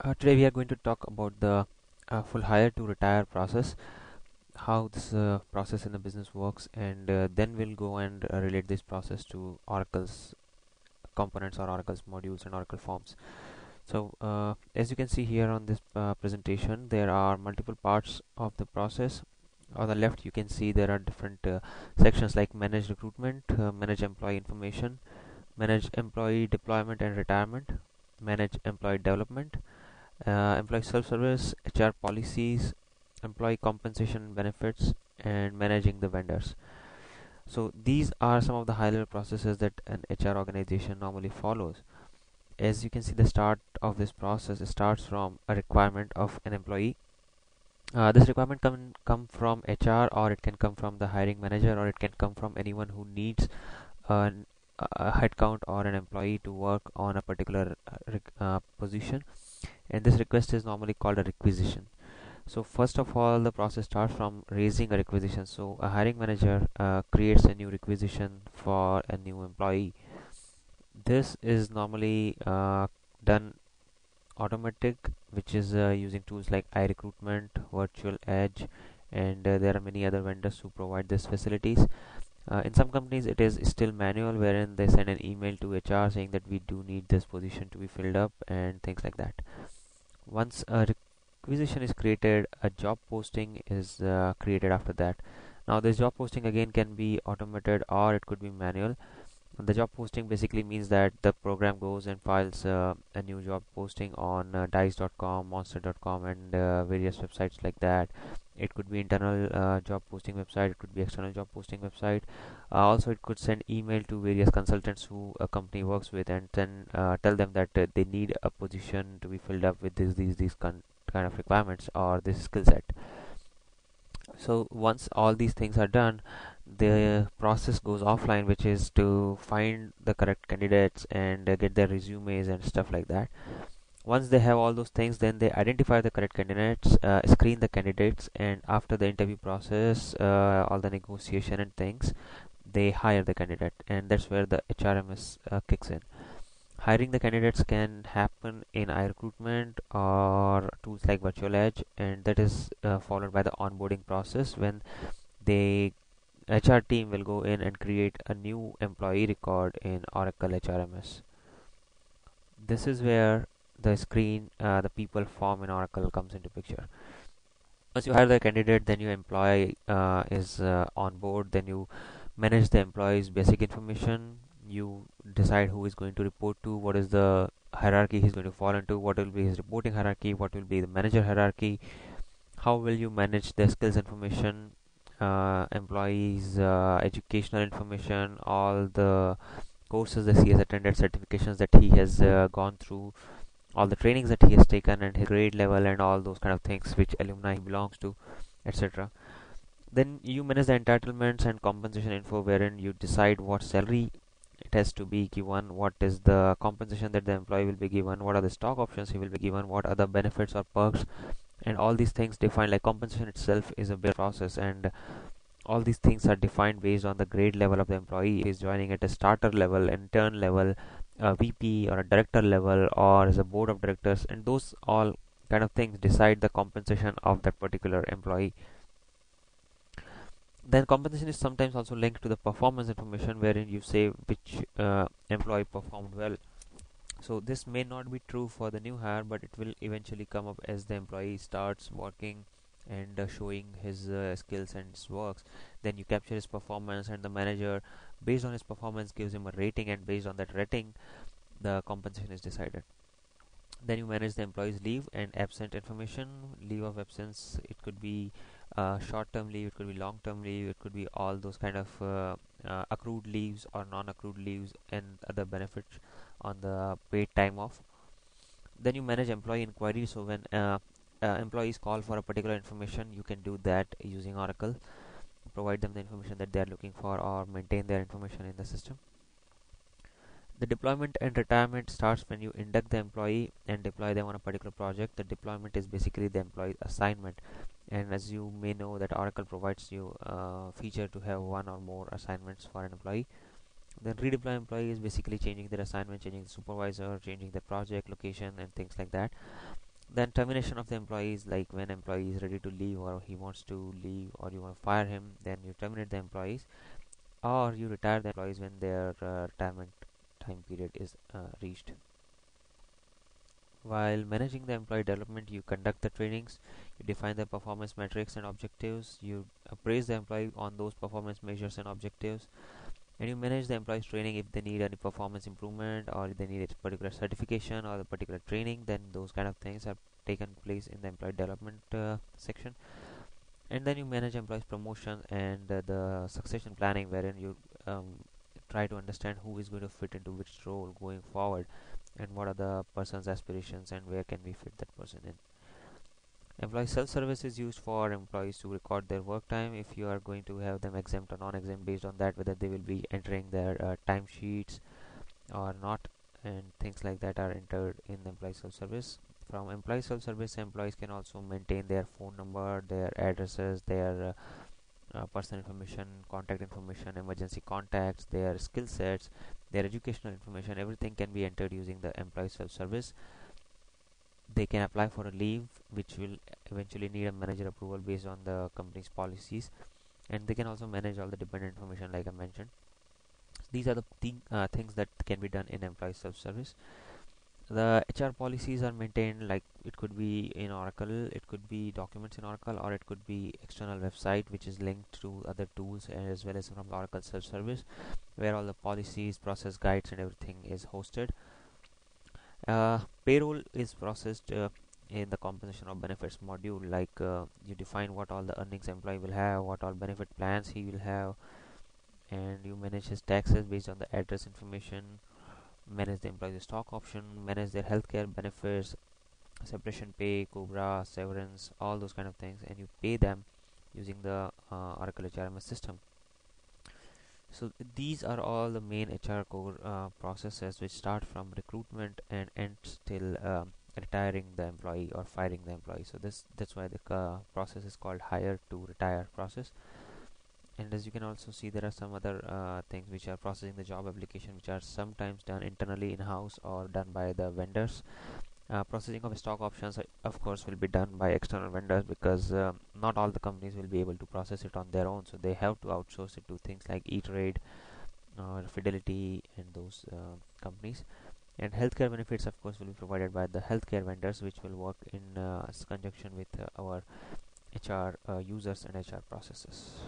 Uh, today we are going to talk about the uh, full hire to retire process, how this uh, process in the business works, and uh, then we'll go and uh, relate this process to Oracle's components or Oracle's modules and Oracle forms. So uh, as you can see here on this presentation, there are multiple parts of the process. On the left, you can see there are different sections like manage recruitment, manage employee information, manage employee deployment and retirement, manage employee development uh, employee self-service, HR policies, employee compensation benefits, and managing the vendors. So these are some of the high-level processes that an HR organization normally follows. As you can see, the start of this process starts from a requirement of an employee. Uh, this requirement can come from HR, or it can come from the hiring manager, or it can come from anyone who needs an, a headcount or an employee to work on a particular uh, uh position and this request is normally called a requisition. So first of all the process starts from raising a requisition. So a hiring manager uh, creates a new requisition for a new employee. This is normally uh, done automatic which is uh, using tools like iRecruitment, Virtual Edge and uh, there are many other vendors who provide these facilities. Uh, in some companies it is still manual wherein they send an email to HR saying that we do need this position to be filled up and things like that once a requisition is created a job posting is uh, created after that. Now this job posting again can be automated or it could be manual. The job posting basically means that the program goes and files uh, a new job posting on uh, dice.com monster.com and uh, various websites like that it could be internal uh, job posting website it could be external job posting website. Uh, also it could send email to various consultants who a company works with and then uh, tell them that uh, they need a position to be filled up with these these these kind of requirements or this skill set. So once all these things are done the process goes offline which is to find the correct candidates and uh, get their resumes and stuff like that once they have all those things then they identify the correct candidates uh, screen the candidates and after the interview process uh, all the negotiation and things they hire the candidate. And that's where the HRMS uh, kicks in. Hiring the candidates can happen in iRecruitment or tools like Virtual Edge and that is uh, followed by the onboarding process when the HR team will go in and create a new employee record in Oracle HRMS this is where the screen uh, the people form in Oracle comes into picture. Once you hire the candidate then your employee uh, is uh, on board then you manage the employee's basic information. You decide who is going to report to what is the hierarchy he's going to fall into what will be his reporting hierarchy what will be the manager hierarchy how will you manage the skills information uh, employees uh, educational information all the courses that he has attended certifications that he has uh, gone through all the trainings that he has taken and his grade level and all those kind of things which alumni he belongs to etc then you manage the entitlements and compensation info wherein you decide what salary it has to be given what is the compensation that the employee will be given what are the stock options he will be given what other benefits or perks and all these things defined like compensation itself is a big process and all these things are defined based on the grade level of the employee. Is joining at a starter level intern level a VP or a director level or as a board of directors and those all kind of things decide the compensation of that particular employee. Then compensation is sometimes also linked to the performance information wherein you say which uh, employee performed well. So this may not be true for the new hire but it will eventually come up as the employee starts working and uh, showing his uh, skills and his works then you capture his performance and the manager based on his performance gives him a rating and based on that rating the compensation is decided. Then you manage the employee's leave and absent information. Leave of absence it could be uh, short-term leave it could be long-term leave it could be all those kind of uh, uh, accrued leaves or non-accrued leaves and other benefits on the paid time off. Then you manage employee inquiry. So when uh, uh, employees call for a particular information you can do that using oracle provide them the information that they are looking for or maintain their information in the system. The deployment and retirement starts when you induct the employee and deploy them on a particular project. The deployment is basically the employee assignment. And as you may know that oracle provides you a feature to have one or more assignments for an employee. Then redeploy employee is basically changing their assignment changing the supervisor changing the project location and things like that then termination of the employees like when employee is ready to leave or he wants to leave or you want to fire him then you terminate the employees or you retire the employees when their uh, retirement time period is uh, reached. While managing the employee development you conduct the trainings you define the performance metrics and objectives you appraise the employee on those performance measures and objectives and you manage the employees training if they need any performance improvement or if they need a particular certification or a particular training? Then those kind of things are taken place in the employee development uh, section. And then you manage employees promotion and uh, the succession planning wherein you um, try to understand who is going to fit into which role going forward and what are the person's aspirations and where can we fit that person in employee self-service is used for employees to record their work time. If you are going to have them exempt or non-exempt based on that whether they will be entering their uh, timesheets or not and things like that are entered in the employee self-service. From employee self-service employees can also maintain their phone number their addresses their uh, uh, personal information contact information emergency contacts their skill sets their educational information. Everything can be entered using the employee self-service they can apply for a leave which will eventually need a manager approval based on the company's policies. And they can also manage all the dependent information like I mentioned. These are the uh, things that can be done in employee self-service. The HR policies are maintained like it could be in Oracle it could be documents in Oracle or it could be external website which is linked to other tools as well as from Oracle self-service where all the policies process guides and everything is hosted uh, payroll is processed uh, in the compensation of benefits module like uh, you define what all the earnings employee will have what all benefit plans he will have and you manage his taxes based on the address information manage the employee's stock option manage their healthcare benefits separation pay cobra severance all those kind of things and you pay them using the uh, oracle hrms system so these are all the main hr core uh, processes which start from recruitment and end till um, retiring the employee or firing the employee. So this that's why the uh, process is called hire to retire process. And as you can also see there are some other uh, things which are processing the job application which are sometimes done internally in-house or done by the vendors uh, processing of stock options uh, of course will be done by external vendors because uh, not all the companies will be able to process it on their own. So they have to outsource it to things like E-Trade or Fidelity and those uh, companies. And healthcare benefits of course will be provided by the healthcare vendors which will work in uh, conjunction with uh, our HR users and HR processes